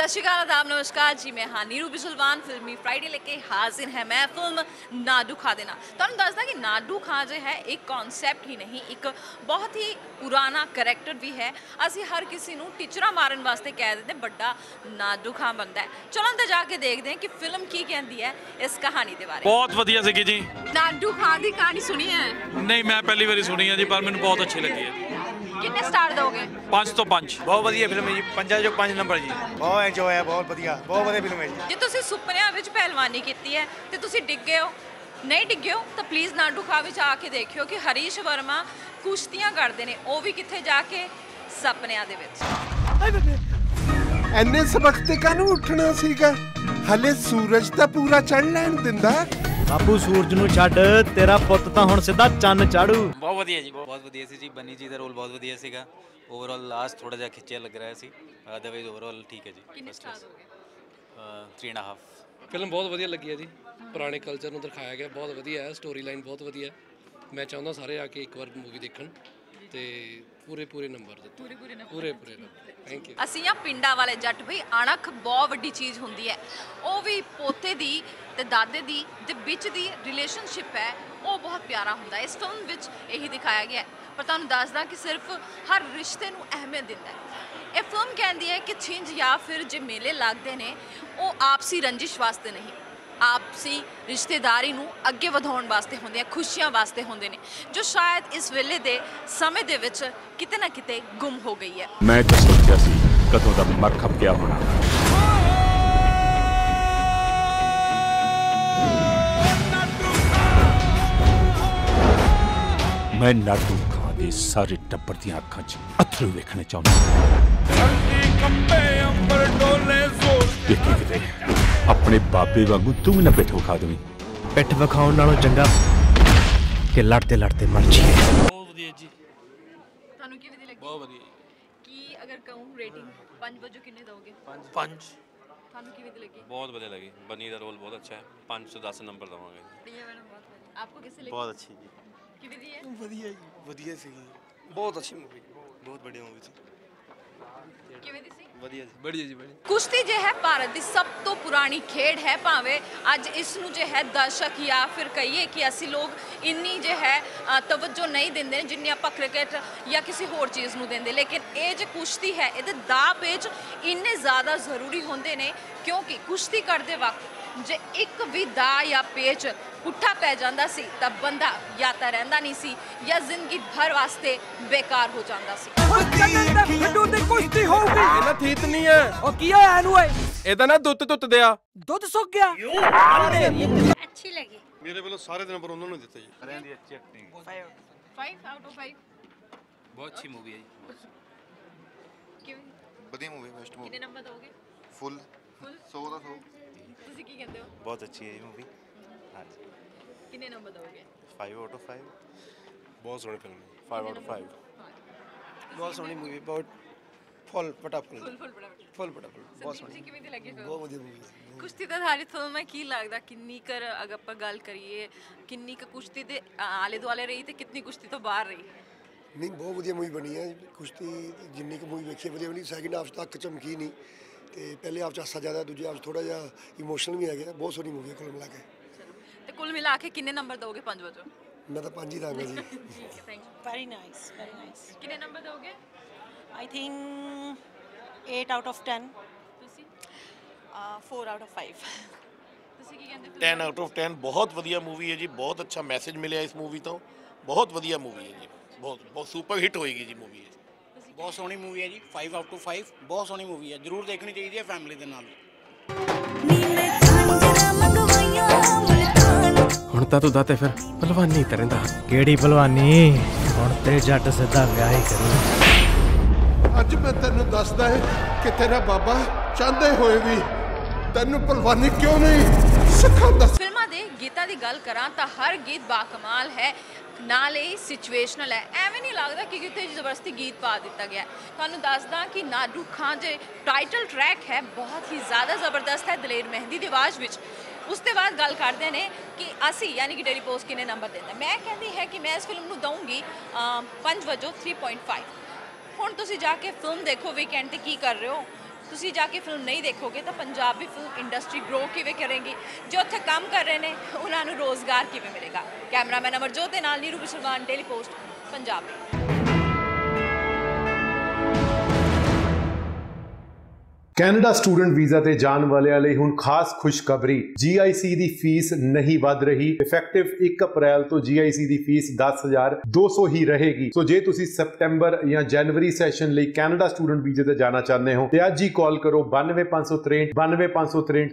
ਸਤਿ ਸ਼੍ਰੀ ਅਕਾਲ ਆਦਾਬ ਨਮਸਕਾਰ। ਜੀ ਮੈਂ ਹਾਂ ਨੀਰੂ ਬਿਸਲਵਾਨ ਫਿਲਮੀ ਫਰਾਈਡੇ ਲੈ ਕੇ ਹਾਜ਼ਰ ਹੈ ਮੈਂ ਫਿਲਮ ਨਾਡੂ ਖਾ ਦੇਣਾ ਤੁਹਾਨੂੰ ਦੱਸਦਾ ਕਿ ਨਾਡੂ ਖਾਂ ਜੋ ਹੈ ਇੱਕ ਕਨਸੈਪਟ ਹੀ ਨਹੀਂ ਇੱਕ ਬਹੁਤ ਹੀ ਪੁਰਾਣਾ ਕੈਰੈਕਟਰ ਵੀ ਹੈ। ਅਸੀਂ ਹਰ ਕਿਸੇ ਨੂੰ ਟੀਚਰਾਂ ਮਾਰਨ ਵਾਸਤੇ ਕਹਿ ਦਿੰਦੇ ਵੱਡਾ ਨਾਡੂ ਖਾਂ ਬੰਦਾ ਹੈ। ਚਲੋ ਅੰਦਰ ਜਾ ਕੇ ਦੇਖਦੇ ਹਾਂ ਕਿ ਫਿਲਮ ਕੀ ਕਹਿੰਦੀ ਹੈ ਇਸ ਕਹਾਣੀ ਦੇ ਬਾਰੇ। ਬਹੁਤ ਵਧੀਆ ਸੀਗੀ ਜੀ। ਨਾਡੂ ਖਾਂ ਦੀ ਕਹਾਣੀ ਸੁਣੀ ਹੈ? ਨਹੀਂ ਮੈਂ ਪਹਿਲੀ ਵਾਰੀ ਸੁਣੀ ਹੈ ਜੀ ਪਰ ਮੈਨੂੰ ਬਹੁਤ ਅੱਛੀ ਲੱਗੀ ਹੈ। ਕਿੰਨੇ ਸਟਾਰ ਦੋਗੇ? 5 ਤੋਂ 5 ਬਹੁਤ ਵਧੀਆ ਫਿਲਮ ਹੈ ਜੀ। ਪੰਜਾਂ ਚੋਂ ਪੰਜ ਨੰਬਰ ਜੀ। ਬਹੁਤ ਇੰਜੋਏ ਹੈ ਬਹੁਤ ਵਧੀਆ ਬਹੁਤ ਵਧੀਆ ਫਿਲਮ ਹੈ ਜੀ। ਜੇ ਤੁਸੀਂ ਸੁਪਨਿਆਂ ਵਿੱਚ ਪਹਿਲਵਾਨੀ ਕੀਤੀ ਹੈ ਤੇ ਤੁਸੀਂ ਡਿੱਗੇ ਹੋ ਨਹੀਂ ਡਿੱਗੇ ਹੋ ਤਾਂ ਪਲੀਜ਼ ਨਾਡੂ ਖਾ ਵਿੱਚ ਆ ਕੇ ਦੇਖਿਓ ਕਿ ਹਰੀਸ਼ ਵਰਮਾ ਕੁਸ਼ਤੀਆਂ ਕਰਦੇ ਨੇ। ਉਹ ਵੀ ਕਿੱਥੇ ਜਾ ਕੇ? ਸੁਪਨਿਆਂ ਦੇ ਵਿੱਚ। ਐਨੇ ਸਬਕ ਤੇ ਕਾਹਨੂੰ ਉੱਠਣਾ ਸੀਗਾ? ਹਲੇ ਸੂਰਜ ਤਾਂ ਪੂਰਾ ਚੜ ਲੈਣ ਦਿੰਦਾ। ਬਾਪੂ ਸੂਰਜ ਨੂੰ ਛੱਡ ਤੇਰਾ ਪੁੱਤ ਤਾਂ ਹੁਣ ਸਿੱਧਾ ਚੰਨ ਚਾੜੂ। ਬਹੁਤ ਵਧੀਆ ਜੀ ਬਹੁਤ ਵਧੀਆ ਸੀ ਜੀ ਬੰਨੀ ਜੀ ਦਾ ਰੋਲ ਬਹੁਤ ਵਧੀਆ ਸੀਗਾ। ਓਵਰਆਲ ਲਾਸਟ ਥੋੜਾ ਜਿਹਾ ਖਿੱਚਿਆ ਲੱਗ ਰਿਹਾ ਸੀ ਅਦਰਵਾਈਜ਼ ਓਵਰਆਲ ਠੀਕ ਹੈ ਜੀ ah, three and a half film ਬਹੁਤ ਵਧੀਆ ਲੱਗੀ ਹੈ ਜੀ ਪੁਰਾਣੇ ਕਲਚਰ ਨੂੰ ਦਿਖਾਇਆ ਗਿਆ ਬਹੁਤ ਵਧੀਆ ਹੈ ਸਟੋਰੀ ਲਾਈਨ ਬਹੁਤ ਵਧੀਆ। ਹੈ ਮੈਂ ਚਾਹੁੰਦਾ ਸਾਰੇ ਆ ਕੇ ਇੱਕ ਵਾਰ ਮੂਵੀ ਦੇਖਣ। ਤੇ ਪੂਰੇ ਪੂਰੇ ਨੰਬਰ ਦਿੱਤੇ। ਪੂਰੇ ਪੂਰੇ ਨੰਬਰ ਪੂਰੇ ਪੂਰੇ ਨੰਬਰ। ਥੈਂਕ ਯੂ ਅਸੀਂ ਆ ਪਿੰਡਾਂ ਵਾਲੇ ਜੱਟ ਬਈ ਅਣਖ ਬਹੁਤ ਵੱਡੀ ਚੀਜ਼ ਹੁੰਦੀ ਹੈ। ਉਹ ਵੀ ਪੋਤੇ ਦੀ ਤੇ ਦਾਦੇ ਦੀ ਦੇ ਵਿੱਚ ਦੀ ਰਿਲੇਸ਼ਨਸ਼ਿਪ ਹੈ ਉਹ ਬਹੁਤ ਪਿਆਰਾ ਹੁੰਦਾ ਹੈ। ਇਸ ਫਿਲਮ ਵਿੱਚ ਇਹੀ ਦਿਖਾਇਆ ਗਿਆ ਹੈ। ਪਰ ਤੁਹਾਨੂੰ ਦੱਸਦਾ ਕਿ ਸਿਰਫ ਹਰ ਰਿਸ਼ਤੇ ਨੂੰ ਅਹਿਮੀਅਤ ਦਿੰਦਾ ਹੈ। ਇਹ ਫਿਲਮ ਕਹਿੰਦੀ ਹੈ ਕਿ ਛਿੰਝ ਜਾਂ ਫਿਰ ਜੇ ਮੇਲੇ ਲੱਗਦੇ ਨੇ ਉਹ ਆਪਸੀ ਰੰਜਿਸ਼ ਵਾਸਤੇ ਨਹੀਂ। ਆਪਸੀ ਰਿਸ਼ਤੇਦਾਰੀ ਨੂੰ ਅੱਗੇ ਵਧਾਉਣ ਵਾਸਤੇ ਹੁੰਦੇ ਆ ਖੁਸ਼ੀਆਂ ਵਾਸਤੇ ਹੁੰਦੇ ਨੇ ਜੋ ਸ਼ਾਇਦ ਇਸ ਵੇਲੇ ਦੇ ਸਮੇਂ ਦੇ ਵਿੱਚ ਕਿਤੇ ਨਾ ਕਿਤੇ ਗੁੰਮ ਹੋ ਗਈ ਹੈ। ਮੈਂ ਤਾਂ ਸੋਚਿਆ ਸੀ ਕਦੋਂ ਦਾ ਮਰ ਖਪ ਗਿਆ ਹੋਣਾ। ਮੈਂ ਨਾਟੂ ਖਾਂ ਦੇ ਸਾਰੇ ਟੱਬਰ ਦੀਆਂ ਅੱਖਾਂ 'ਚ ਅਥਰੂ ਵੇਖਣੇ ਚਾਹੁੰਦਾ ਦੇਖੀ ਕਿਤੇ ਆਪਣੇ ਬਾਪੇ ਵਾਂਗੂ ਤੂੰ ਵੀ ਨਾ ਪਿੱਠ ਵਿਖਾ ਦੇਵੀਂ। ਪਿੱਠ ਵਿਖਾਉਣ ਨਾਲੋਂ ਚੰਗਾ ਕਿ ਲੜਦੇ ਲੜਦੇ ਮਰ ਜੀਏ ਬਹੁਤ ਵਧੀਆ ਜੀ। ਤੁਹਾਨੂੰ ਕਿਵੇਂ ਦੀ ਲੱਗੀ? ਬਹੁਤ ਵਧੀਆ ਕੀ ਅਗਰ ਕਹੂੰ ਰੇਟਿੰਗ 5 ਵਜੋਂ ਕਿੰਨੇ ਦੋਗੇ 5 5 ਤੁਹਾਨੂੰ ਕਿਵੇਂ ਦੀ ਲੱਗੀ? ਬਹੁਤ ਵਧੀਆ ਲੱਗੀ। ਬਨੀ ਦਾ ਰੋਲ ਬਹੁਤ ਅੱਛਾ ਹੈ। 5 ਤੋਂ 10 ਨੰਬਰ ਦਵਾਂਗੇ। ਵਧੀਆ ਮੈਡਮ ਬਹੁਤ ਵਧੀਆ। ਆਪਕੋ ਕਿਵੇਂ ਲੱਗੀ? ਬਹੁਤ ਅੱਛੀ ਜੀ। ਕਿਵੇਂ ਦੀ ਹੈ? ਵਧੀਆ ਜੀ। ਵਧੀਆ ਸੀ ਬਹੁਤ ਅੱਛੀ ਮੂਵੀ ਬਹੁਤ ਬੜੀ ਮੂਵੀ ਸੀ। ਕਿਵੇਂ ਦੀ ਸੀ? ਵਧੀਆ ਜੀ। ਬੜੀਆ ਜੀ ਬੜੀ ਕੁਸ਼ਤੀ ਜੇ ਹੈ ਭਾਰਤ ਦੀ ਸਭ ਤੋਂ ਪੁਰਾਣੀ ਖੇਡ ਹੈ ਭਾਵੇਂ ਅੱਜ ਇਸ ਨੂੰ ਜੇ ਹੈ ਦਰਸ਼ਕ ਜਾਂ ਫਿਰ ਕਹੀਏ ਕਿ ਅਸੀਂ ਲੋਕ ਇੰਨੀ ਜੇ ਹੈ ਅ, ਤਵੱਜੋ ਨਹੀਂ ਦਿੰਦੇ ਜਿੰਨੀ ਆਪਾਂ ਕ੍ਰਿਕਟ ਜਾਂ ਕਿਸੇ ਹੋਰ ਚੀਜ਼ ਨੂੰ ਦਿੰਦੇ। ਲੇਕਿਨ ਇਹ ਜੇ ਕੁਸ਼ਤੀ ਹੈ ਇਹਦੇ ਦਾ ਪੇਚ ਇੰਨੇ ਜ਼ਿਆਦਾ ਜ਼ਰੂਰੀ ਹੁੰਦੇ ਨੇ ਕਿਉਂਕਿ ਕੁਸ਼ਤੀ ਕਰਦੇ ਵਕਤ ਜੇ ਇੱਕ ਵੀ ਦਾ ਜਾਂ ਪੇਚ ਪੁੱਠਾ ਪੈ ਜਾਂਦਾ ਸੀ ਤਾਂ ਬੰਦਾ ਜਾਂ ਤਾਂ ਰਹਿੰਦਾ ਨਹੀਂ ਸੀ ਜਾਂ ਜ਼ਿੰਦਗੀ ਭਰ ਵਾਸਤੇ ਬੇਕਾਰ ਹੋ ਜਾਂਦਾ ਸੀ। ਫੱਟੂ ਤੇ ਕੁਸ਼ਤੀ ਹੋਊਗੀ। ਇਹਨਾਂ ਥੀਤ ਨਹੀਂ ਹੈ। ਉਹ ਕੀ ਹੋਇਆ ਇਹਨੂੰ ਓਏ? ਇਹਦਾ ਨਾ ਦੁੱਤ ਤੁੱਤ ਦਿਆ ਦੁੱਧ ਸੁੱਕ ਗਿਆ। ਅੱਛੀ ਲੱਗੀ। ਮੇਰੇ ਵੱਲੋਂ ਸਾਰੇ ਦੇ ਨੰਬਰ ਉਹਨਾਂ ਨੂੰ ਦਿੱਤੇ ਜੀ। 5 ਆਊਟ ਆਫ 5 ਬਹੁਤ ਅੱਛੀ ਮੂਵੀ ਹੈ ਜੀ। ਕਿਵੇਂ? ਵਧੀਆ ਮੂਵੀ ਬੈਸਟ ਕਿੰਨੇ ਨੰਬਰ ਦੋਗੇ ਫੁੱਲ ਫੁੱਲ 100 ਦਾ 100 ਤੁਸੀਂ ਕੀ ਕਹਿੰਦੇ ਹੋ? ਬਹੁਤ ਅੱਛੀ ਹੈ ਜੀ ਮੂਵੀ ਹਾਂਜੀ। ਕਿੰਨੇ ਨੰਬਰ ਦੋਗੇ? 5 ਆਊਟ ਆਫ 5 ਬਹੁਤ ਸੋਹਣੀ ਫਿਲਮ 5 ਆਊਟ ਆਫ 5 ਬਹੁਤ ਸੋਹਣੀ ਮੂਵੀ ਬਹੁਤ ਫੁੱਲ ਪਟਾਫੁੱਲ ਫੁੱਲ ਫੁੱਲ ਬੜਾ ਫੁੱਲ ਪਟਾਫੁੱਲ ਬਹੁਤ ਸੋਹਣੀ। ਕਿਵੇਂ ਦੀ ਲੱਗੀ ਫਿਲਮ ਵਧੀਆ ਮੂਵੀ ਕੁਸ਼ਤੀ ਦਾ ਧਾਰੀ ਫਿਲਮ ਹੈ ਕੀ ਲੱਗਦਾ ਕਿੰਨੀ ਕਰ ਅਗਰ ਆਪਾਂ ਗੱਲ ਕਰੀਏ ਕਿੰਨੀ ਕੁ ਕੁਸ਼ਤੀ ਦੇ ਆਲੇ ਦੁਆਲੇ ਰਹੀ ਤੇ ਕਿੰਨੀ ਕੁਸ਼ਤੀ ਤੋਂ ਬਾਹਰ ਰਹੀ? ਨਹੀਂ ਬਹੁਤ ਵਧੀਆ ਮੂਵੀ ਬਣੀ ਹੈ। ਕੁਸ਼ਤੀ ਜਿੰਨੀ ਕੁ ਮੂਵੀ ਵੇਖੀ ਹੈ ਵਧੀਆ ਬਣੀ। ਸੈਕਿੰਡ ਹਾਫ ਤੱਕ ਚਮਕੀ ਨਹੀਂ। ਤੇ ਪਹਿਲੇ ਹਾਫ ਚ ਹਾਸਾ ਜ਼ਿਆਦਾ ਦੂਜੇ ਹਾਫ ਥੋੜਾ ਜਿਹਾ ਇਮੋਸ਼ਨਲ ਵੀ ਹੈਗਾ ਬਹੁਤ ਸੋਹਣੀ ਮੂਵੀ ਹੈ ਕੁੱਲ ਮਿਲਾ ਕੇ। ਕੁੱਲ ਮਿਲਾ ਕੇ ਕਿੰਨੇ ਨੰਬਰ ਦੋਗੇ ਪੰਜ ਵਜੋਂ ਮੈਂ ਤਾਂ ਪੰਜ ਹੀ ਦਾਂਗਾ ਜੀ ਠੀਕ ਹੈ thank you Very nice, very nice. ਕਿੰਨੇ ਨੰਬਰ ਦੋਗੇ I think 8 out of 10. ਤੁਸੀਂ Uh, 4 out of 5. ਤੁਸੀਂ ਕੀ ਕਹਿੰਦੇ 10 ਆਊਟ ਆਫ 10 ਬਹੁਤ ਵਧੀਆ ਮੂਵੀ ਹੈ ਜੀ ਬਹੁਤ ਅੱਛਾ ਮੈਸੇਜ ਮਿਲਿਆ ਇਸ ਮੂਵੀ ਤੋਂ ਬਹੁਤ ਵਧੀਆ ਮੂਵੀ ਹੈ ਜੀ ਬਹੁਤ ਬਹੁਤ ਸੁਪਰ ਹਿੱਟ ਹੋਏਗੀ ਜੀ ਮੂਵੀ ਬਹੁਤ ਸੋਹਣੀ ਮੂਵੀ ਹੈ ਜੀ 5 ਆਊਟ ਟੂ 5 ਬਹੁਤ ਸੋਹਣੀ ਮੂਵੀ ਹੈ ਜਰੂਰ ਦੇਖਣੀ ਚਾਹੀਦੀ ਹੈ ਫੈਮਿਲੀ ਦੇ ਨਾਲ ਹੁਣ ਤਾਂ ਤੂੰ ਦਾਤੇ ਫਿਰ ਪਹਿਲਵਾਨੀ ਤਰੇਂਦਾ ਕਿਹੜੀ ਭਲਵਾਨੀ? ਹੁਣ ਤੇ ਜੱਟ ਸਿੱਧਾ ਵਿਆਹ ਹੀ ਕਰੂ। ਅੱਜ ਮੈਂ ਤੈਨੂੰ ਦੱਸਦਾ ਹੈ ਕਿ ਤੇਰਾ ਬਾਬਾ ਚਾਹੁੰਦੇ ਹੋਏ ਵੀ ਤੈਨੂੰ ਪਹਿਲਵਾਨੀ ਕਿਉਂ ਨਹੀਂ ਸਿਖਾਉਂਦਾ ਫਿਲਮਾਂ ਦੇ ਗੀਤਾਂ ਦੀ ਗੱਲ ਕਰਾਂ ਤਾਂ ਹਰ ਗੀਤ ਬਾਕਮਾਲ ਹੈ। ਨਾਲੇ ਸਿਚੁਏਸ਼ਨਲ ਹੈ। ਐਵੇਂ ਨਹੀਂ ਲੱਗਦਾ ਕਿ ਕਿਤੇ ਜ਼ਬਰਦਸਤੀ ਗੀਤ ਪਾ ਦਿੱਤਾ ਗਿਆ। ਤੁਹਾਨੂੰ ਦੱਸਦਾ ਕਿ ਨਾਡੂ ਖਾਂ ਦੇ ਟਾਈਟਲ ਟਰੈਕ ਹੈ। ਬਹੁਤ ਹੀ ਜ਼ਿਆਦਾ ਜ਼ਬਰਦਸਤ ਹੈ ਦਲੇਰ ਮਹਿੰਦੀ ਦੀ ਆਵਾਜ਼ ਵਿੱਚ। ਉਸ ਤੋਂ ਬਾਅਦ ਗੱਲ ਕਰਦੇ ਨੇ ਕਿ ਅਸੀਂ, ਯਾਨੀ ਕਿ ਡੇਲੀ ਪੋਸਟ ਕਿੰਨੇ ਨੰਬਰ ਦਿੰਦਾ ਮੈਂ ਕਹਿੰਦੀ ਹੈ ਕਿ ਮੈਂ ਇਸ ਫਿਲਮ ਨੂੰ ਦਊਂਗੀ 5 ਵਜੋਂ 3.5 ਹੁਣ ਤੁਸੀਂ ਜਾ ਕੇ ਫਿਲਮ ਦੇਖੋ ਵੀਕਐਂਡ ਤੇ ਕੀ ਕਰ ਰਹੇ ਹੋ? ਤੁਸੀਂ ਜਾ ਕੇ ਫਿਲਮ ਨਹੀਂ ਦੇਖੋਗੇ ਤਾਂ ਪੰਜਾਬੀ ਫਿਲਮ ਇੰਡਸਟਰੀ ਗਰੋ ਕਿਵੇਂ ਕਰੇਗੀ? ਜੋ ਉੱਥੇ ਕੰਮ ਕਰ ਰਹੇ ਨੇ, ਉਹਨਾਂ ਨੂੰ ਰੋਜ਼ਗਾਰ ਕਿਵੇਂ ਮਿਲੇਗਾ? ਕੈਮਰਾਮੈਨ ਅਮਰਜੋਤ ਦੇ ਨਾਲ Neeru Bishrwan daily post Punjab Canada student visa ਤੇ ਜਾਣ ਵਾਲਿਆਂ ਲਈ ਹੁਣ ਖਾਸ ਖੁਸ਼ਖਬਰੀ। GIC ਦੀ ਫੀਸ ਨਹੀਂ ਵੱਧ ਰਹੀ। ਇਫੈਕਟਿਵ 1 ਅਪ੍ਰੈਲ ਤੋਂ GIC ਦੀ ਫੀਸ 10200 ਹੀ ਰਹੇਗੀ। ਸੋ ਜੇ ਤੁਸੀਂ ਸਪਟੈਂਬਰ ਜਾਂ ਜਨਵਰੀ ਸੈਸ਼ਨ ਲਈ ਕੈਨੇਡਾ ਸਟੂਡੈਂਟ ਵੀਜ਼ੇ ਤੇ ਜਾਣਾ ਚਾਹੁੰਦੇ ਹੋ, ਤੇ ਅੱਜ ਹੀ ਕਾਲ ਕਰੋ 92563 92563